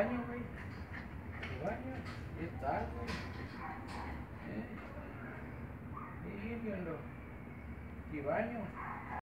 baño, güey. Tu baño. ¿Qué tal, güey. ¿Eh? Sí, viendo. Y baño.